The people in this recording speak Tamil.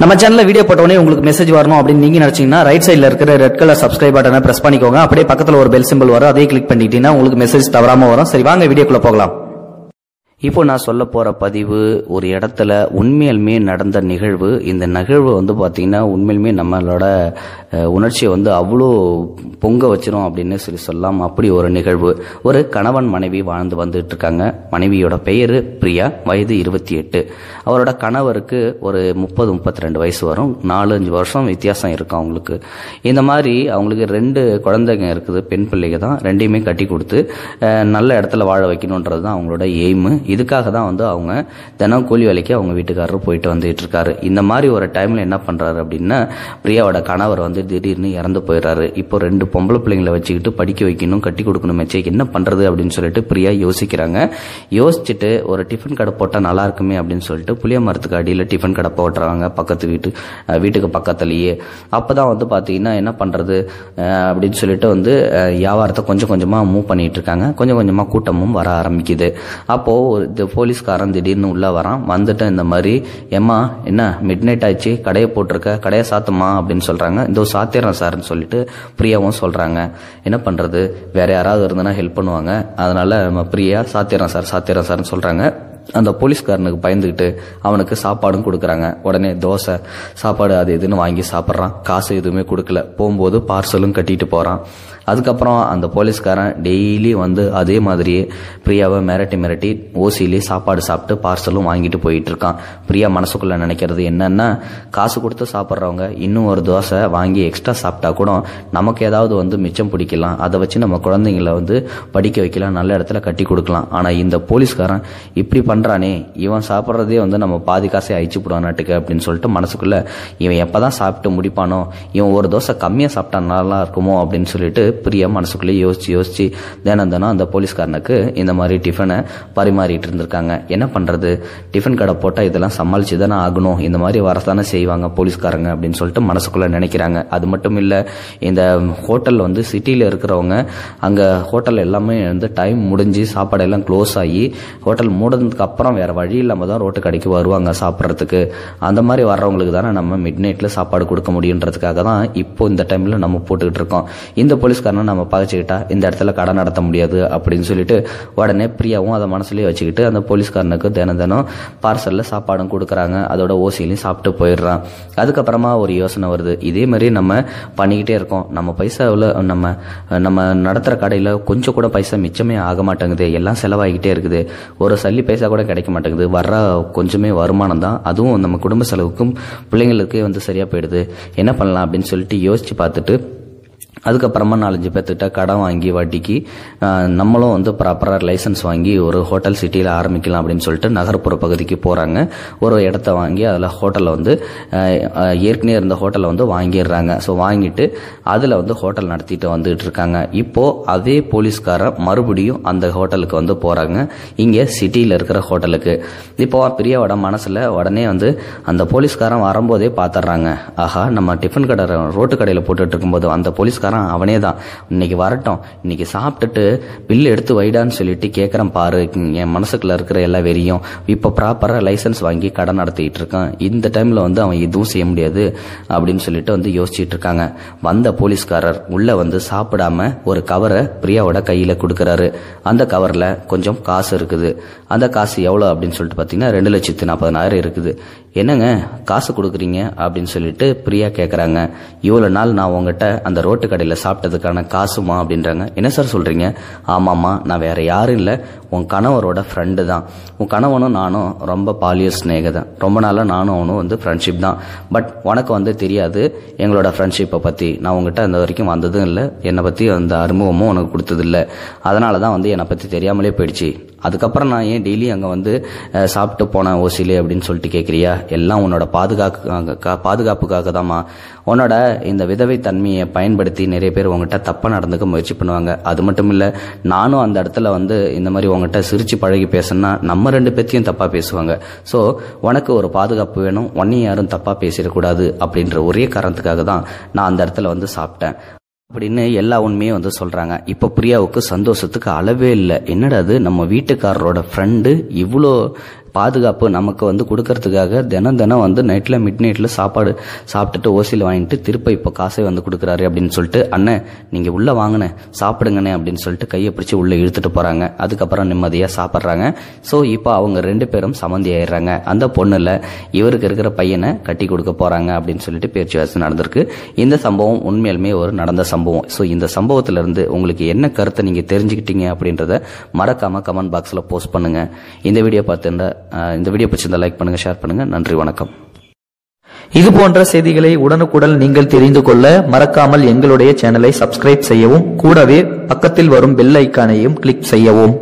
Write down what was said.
நம்ம சேனல்ல வீடியோ போட்டோடனே உங்களுக்கு மெசேஜ் வரணும் அப்படின்னு நீங்க நினைச்சீங்கன்னா ரைட் சைட்ல இருக்கிற ரெட் கலர் சப்ஸ்கிரைப் பட்டனை பிரஸ் பண்ணிக்கோங்க. அப்படியே பக்கத்துல ஒரு பெல் சிம்பிள் வரும். அதையும் கிளிக் பண்ணிட்டீங்கன்னா உங்களுக்கு மெசேஜ் தவறாம வரும். சரி வாங்க வீடியோக்குள்ள போகலாம். இப்போ நான் சொல்ல போகிற பதிவு ஒரு இடத்துல உண்மையிலுமே நடந்த நிகழ்வு. இந்த நிகழ்வு வந்து பார்த்திங்கன்னா உண்மையிலுமே நம்மளோட உணர்ச்சியை வந்து அவ்வளோ பொங்க வச்சிரும் அப்படின்னு சொல்லி சொல்லலாம். அப்படி ஒரு நிகழ்வு. ஒரு கணவன் மனைவி வாழ்ந்து வந்துட்டு இருக்காங்க. மனைவியோட பெயர் பிரியா வயது இருபத்தி எட்டு. அவரோட கணவருக்கு ஒரு முப்பது முப்பத்தி ரெண்டு வயசு வரும். நாலு அஞ்சு வருஷம் வித்தியாசம் இருக்கும் அவங்களுக்கு. இந்த மாதிரி அவங்களுக்கு ரெண்டு குழந்தைங்க இருக்குது. பெண் பிள்ளைங்க தான். ரெண்டையுமே கட்டி கொடுத்து நல்ல இடத்துல வாழ வைக்கணுன்றது தான் அவங்களோட எய்மு. இதுக்காக தான் வந்து அவங்க தினம் கூலி வேலைக்கு அவங்க வீட்டுக்காரர் போயிட்டு வந்துகிட்டு இருக்காரு. இந்த மாதிரி ஒரு டைமில் என்ன பண்ணுறாரு அப்படின்னா பிரியாவோட கணவர் வந்து திடீர்னு இறந்து போயிடுறாரு. இப்போ ரெண்டு பொம்பளை பிள்ளைங்களை வச்சுக்கிட்டு படிக்க வைக்கணும் கட்டி கொடுக்கணும் மெச்சைக்கு என்ன பண்ணுறது அப்படின்னு சொல்லிட்டு பிரியா யோசிக்கிறாங்க. யோசிச்சுட்டு ஒரு டிஃபன் கடை போட்டால் நல்லா இருக்குமே அப்படின்னு சொல்லிட்டு புளிய மரத்துக்கு அடியில் டிஃபன் கடை போட்டுறாங்க பக்கத்து வீட்டு வீட்டுக்கு பக்கத்துலேயே. அப்போ தான் வந்து பார்த்தீங்கன்னா என்ன பண்ணுறது அப்படின்னு சொல்லிட்டு வந்து வியாபாரத்தை கொஞ்சம் கொஞ்சமாக மூவ் பண்ணிகிட்டு இருக்காங்க. கொஞ்சம் கொஞ்சமாக கூட்டமும் வர ஆரம்பிக்குது. அப்போது ஒரு போலீஸ்காரன் திடீர்னு உள்ளே வரான். வந்துட்டு இந்த மாதிரி. ஏம்மா என்ன மிட் நைட் ஆச்சு? கடையை போட்டிருக்க? கடையை சாத்துமா? அப்படின்னு சொல்கிறாங்க இந்த சாத்திரம் சார்னு சொல்லிட்டு பிரியாவும் சொல்கிறாங்க என்ன பண்ணுறது வேற யாராவது இருந்தனா ஹெல்ப் பண்ணுவாங்க. அதனால நம்ம பிரியா சாத்திரம் சார் சாத்திரம் சார்னு சொல்கிறாங்க அந்த போலீஸ்காரனுக்கு பயந்துக்கிட்டு அவனுக்கு சாப்பாடும் கொடுக்குறாங்க. உடனே தோசை சாப்பாடு அது இதுன்னு வாங்கி சாப்பிட்றான். காசு எதுவுமே கொடுக்கல. போகும்போது பார்சலும் கட்டிட்டு போகிறான் அதுக்கப்புறம் அந்த போலீஸ்காரன் டெய்லி வந்து அதே மாதிரியே பிரியாவை மிரட்டி மிரட்டி ஓசியிலே சாப்பாடு சாப்பிட்டு பார்சலும் வாங்கிட்டு போயிட்டு இருக்கான் பிரியா மனசுக்குள்ள நினைக்கிறது என்னன்னா காசு கொடுத்து சாப்பிட்றவங்க இன்னும் ஒரு தோசை வாங்கி எக்ஸ்ட்ரா சாப்பிட்டா கூட நமக்கு ஏதாவது வந்து மிச்சம் பிடிக்கலாம். அதை வச்சு நம்ம குழந்தைங்கள வந்து படிக்க வைக்கலாம் நல்ல இடத்துல கட்டி கொடுக்கலாம். ஆனா இந்த போலீஸ்காரன் இப்படி பண்றானே இவன் சாப்பிட்றதே வந்து நம்ம பாதி காசை அழிச்சு போடுவானாட்டுக்கு அப்படின்னு சொல்லிட்டு மனசுக்குள்ள இவன் எப்பதான் சாப்பிட்டு முடிப்பானோ இவன் ஒரு தோசை கம்மியா சாப்பிட்டா நல்லா இருக்குமோ அப்படின்னு சொல்லிட்டு பிரியா மனசுக்குள்ளே யோசிச்சு யோசிச்சு தினம் தினம் அந்த போலீஸ்காரனுக்கு இந்த மாதிரி டிஃபனை பரிமாறிட்டு இருந்திருக்காங்க. என்ன பண்ணுறது டிஃபன் கடை போட்டால் இதெல்லாம் சமாளிச்சு தானே ஆகணும். இந்த மாதிரி வரத்தானே செய்வாங்க போலீஸ்காரங்க அப்படின்னு சொல்லிட்டு மனசுக்குள்ளே நினைக்கிறாங்க. அது மட்டும் இல்லை இந்த ஹோட்டல் வந்து சிட்டியில் இருக்கிறவங்க அங்கே ஹோட்டல் எல்லாமே வந்து டைம் முடிஞ்சு சாப்பாடு எல்லாம் க்ளோஸ் ஆகி ஹோட்டல் மூடனதுக்கு அப்புறம் வேறு வழி இல்லாமல் தான் ரோட்டு கடைக்கு வருவாங்க சாப்பிட்றதுக்கு. அந்த மாதிரி வர்றவங்களுக்கு தானே நம்ம மிட் நைட்டில் சாப்பாடு கொடுக்க முடியுன்றதுக்காக தான் இப்போ இந்த டைமில் நம்ம போட்டுக்கிட்டு இருக்கோம். இந்த போலீஸ்காரனை நம்ம பகைச்சிக்கிட்டா இந்த இடத்துல கடை நடத்த முடியாது அப்படின்னு சொல்லிட்டு உடனே பிரியாவும் அதை மனசுலேயே வச்சுக்கிட்டு அந்த போலீஸ்காரனுக்கு தினம் தினம் பார்சலில் சாப்பாடும் கொடுக்குறாங்க. அதோட ஓசியிலையும் சாப்பிட்டு போயிடுறான். அதுக்கப்புறமா ஒரு யோசனை வருது. இதே மாதிரி நம்ம பண்ணிக்கிட்டே இருக்கோம். நம்ம பைசாவில் நம்ம நம்ம நடத்துகிற கடையில் கொஞ்சம் கூட பைசா மிச்சமே ஆக மாட்டேங்குது. எல்லாம் செலவாகிக்கிட்டே இருக்குது. ஒரு சல்லி பைசா கூட கிடைக்க மாட்டேங்குது. வர்ற கொஞ்சமே வருமானம் தான். அதுவும் நம்ம குடும்ப செலவுக்கும் பிள்ளைங்களுக்கே வந்து சரியாக போயிடுது. என்ன பண்ணலாம் அப்படின்னு சொல்லிட்டு யோசிச்சு பார்த்துட்டு அதுக்கப்புறமா நாலஞ்சு பேர்த்துக்கிட்ட கடன் வாங்கி வட்டிக்கு நம்மளும் வந்து ப்ராப்பராக லைசன்ஸ் வாங்கி ஒரு ஹோட்டல் சிட்டியில் ஆரம்பிக்கலாம் அப்படின்னு சொல்லிட்டு நகர்ப்புற பகுதிக்கு போகிறாங்க ஒரு இடத்த வாங்கி அதில் ஹோட்டலில் வந்து ஏற்கனவே இருந்த ஹோட்டலை வந்து வாங்கிடுறாங்க. ஸோ வாங்கிட்டு அதில் வந்து ஹோட்டல் நடத்திட்டு வந்துட்டு இருக்காங்க. இப்போ அதே போலீஸ்காரன் மறுபடியும் அந்த ஹோட்டலுக்கு வந்து போகிறாங்க இங்கே சிட்டியில் இருக்கிற ஹோட்டலுக்கு இப்போ பிரியாவோட மனசில் உடனே வந்து அந்த போலீஸ்காரன் வரும்போதே பார்த்துட்றாங்க ஆஹா நம்ம டிஃபன் கடை ரோட்டு கடையில் போட்டுட்டு இருக்கும்போது அந்த போலீஸ்காரன் அவனே தான். இன்னைக்கு வரட்டும் இன்னைக்கு சாப்பிட்டுட்டு பில்லு எடுத்து வைடான்னு சொல்லிட்டு கேட்குறேன் பாரு என் மனசுக்குள்ள இருக்கிற எல்லா வெறியும். இப்போ ப்ராப்பராக லைசன்ஸ் வாங்கி கடை நடத்திட்டு இருக்கான். இந்த டைமில் வந்து அவன் எதுவும் செய்ய முடியாது அப்படின்னு சொல்லிட்டு வந்து யோசிச்சுட்டு இருக்காங்க. வந்த போலீஸ்காரர் உள்ளே வந்து சாப்பிடாம ஒரு கவரை பிரியாவோட கையில் கொடுக்குறாரு. அந்த கவரில் கொஞ்சம் காசு இருக்குது. அந்த காசு எவ்வளோ அப்படின்னு சொல்லிட்டு பார்த்தீங்கன்னா ரெண்டு லட்சத்து நாற்பதனாயிரம் இருக்குது. என்னங்க காசு கொடுக்குறீங்க? அப்படின்னு சொல்லிட்டு பிரியா கேட்குறாங்க இவ்வளோ நாள் நான் உங்ககிட்ட அந்த ரோட்டு கடையில் சாப்பிட்டதுக்கான காசுமா அப்படின்றாங்க. என்ன சார் சொல்கிறீங்க ஆமாம்மா நான் வேற யாரும் இல்லை. உன் கணவரோட ஃப்ரெண்டு தான். உன் கணவனும் நானும் ரொம்ப பாலியல் ஸ்நேக ரொம்ப நாளாக நானும் அவனும் வந்து ஃப்ரெண்ட்ஷிப் தான். பட் உனக்கு வந்து தெரியாது எங்களோட ஃப்ரெண்ட்ஷிப்பை பற்றி நான் உங்ககிட்ட அந்த வரைக்கும் வந்ததும் இல்லை. என்னை பற்றி அந்த அனுபவமும் உனக்கு கொடுத்ததில்ல. அதனால தான் வந்து என்னை பற்றி தெரியாமலே போயிடுச்சு. அதுக்கப்புறம் நான் ஏன் டெய்லி அங்கே வந்து சாப்பிட்டு போனேன் ஓசிலே அப்படின்னு சொல்லிட்டு கேட்குறியா எல்லாம் உன்னோட பாதுகாப்பு பாதுகாப்புக்காக தாம்மா. உன்னோட இந்த விதவை தன்மையை பயன்படுத்தி நிறைய பேர் உங்ககிட்ட தப்பாக நடந்துக்க முயற்சி பண்ணுவாங்க. அது மட்டும் இல்லை நானும் அந்த இடத்துல வந்து இந்த மாதிரி உங்ககிட்ட சிரித்து பழகி பேசுனா நம்ம ரெண்டு பேர்த்தையும் தப்பாக பேசுவாங்க. ஸோ உனக்கு ஒரு பாதுகாப்பு வேணும் உன்னையும் யாரும் தப்பாக பேசிடக்கூடாது அப்படின்ற ஒரே காரணத்துக்காக தான் நான் அந்த இடத்துல வந்து சாப்பிட்டேன். அப்படின்னு எல்லா உண்மையும் வந்து சொல்றாங்க. இப்போ பிரியாவுக்கு சந்தோஷத்துக்கு அளவே இல்லை. என்னடா அது நம்ம வீட்டுக்காரரோட ஃப்ரெண்டு இவ்வளோ பாதுகாப்பு நமக்கு வந்து கொடுக்கறதுக்காக தினம் தினம் வந்து நைட்டில் மிட் நைட்டில் சாப்பாடு சாப்பிட்டுட்டு ஓசியில் வாங்கிட்டு திருப்ப இப்போ காசை வந்து கொடுக்குறாரு அப்படின்னு சொல்லிட்டு அண்ணன் நீங்கள் உள்ளே வாங்கினேன் சாப்பிடுங்கண்ணே அப்படின்னு சொல்லிட்டு கையை பிடிச்சி உள்ளே இழுத்துட்டு போகிறாங்க அதுக்கப்புறம் நிம்மதியாக சாப்பிட்றாங்க. ஸோ இப்போ அவங்க ரெண்டு பேரும் சம்மந்தி ஆயிடுறாங்க. அந்த பொண்ணில் இவருக்கு இருக்கிற பையனை கட்டி கொடுக்க போகிறாங்க அப்படின்னு சொல்லிட்டு பேச்சுவார்த்தை நடந்திருக்கு. இந்த சம்பவம் உண்மையிலுமே ஒரு நடந்த சம்பவம். ஸோ இந்த சம்பவத்திலிருந்து உங்களுக்கு என்ன கருத்தை நீங்கள் தெரிஞ்சுக்கிட்டீங்க அப்படின்றத மறக்காமல் கமெண்ட் பாக்ஸில் போஸ்ட் பண்ணுங்கள் இந்த வீடியோ பார்த்துருந்தா இந்த வீடியோ பிடிச்சிருந்தா லைக் பண்ணுங்க ஷேர் பண்ணுங்க. நன்றி வணக்கம். இது போன்ற செய்திகளை உடனுக்குடன் நீங்கள் தெரிந்து கொள்ள மறக்காமல் எங்களுடைய சேனலை சப்ஸ்கிரைப் செய்யவும் கூடவே பக்கத்தில் வரும் பெல் ஐக்கானையும் கிளிக் செய்யவும்.